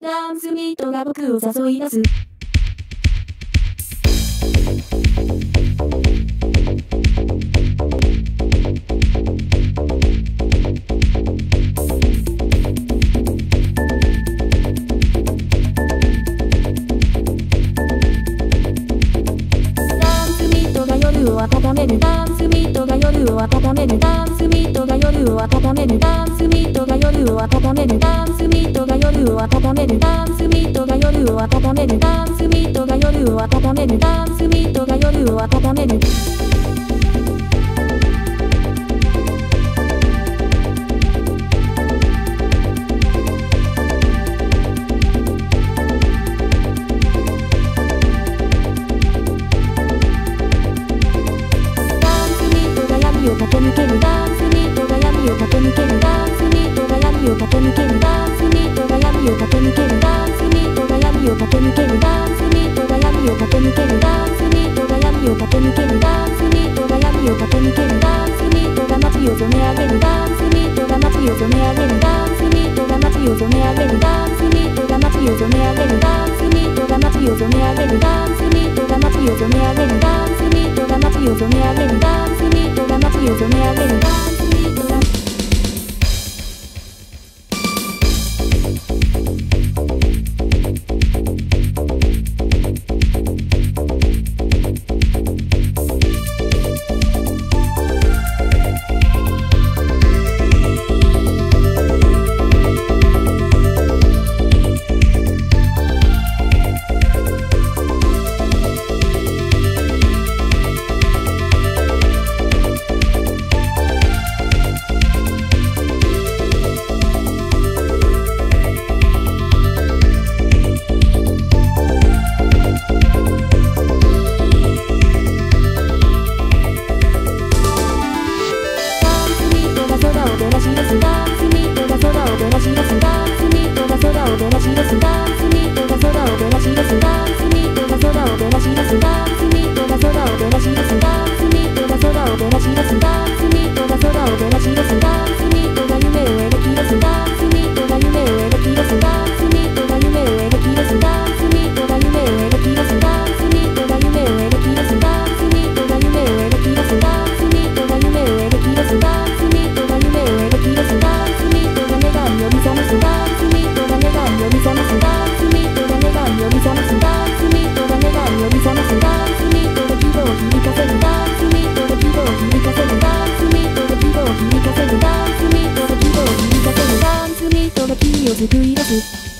ダンスミートが僕を誘い出す。温めるダンスミートが夜を温めるダンスミートが夜を温めるダンスミートが夜を温めるダンスミートが夜を温めるダンスミートが夜を温めるダンスミートが夜を温めるダンスミートが夜を温める駆け抜けるダンスミートが闇を駆け抜けるダンスミートが闇を駆け抜けるダンスミートが闇を駆け抜けるダンスミートが闇を駆け抜けるダンスミートが闇を駆け抜けるダンスミートが闇を駆け抜けるダンスミートが闇を駆け抜けるダンスミートが街を染め上げるダンスミートが街を染め上げるダンスミートが街を染め上げるダンスミートが街を染め上げるダンスミートが街を染め上げるダンスミートが街を染め上げるダンスミートが街を染め上げるすが隅とが空を照らし Tschüss.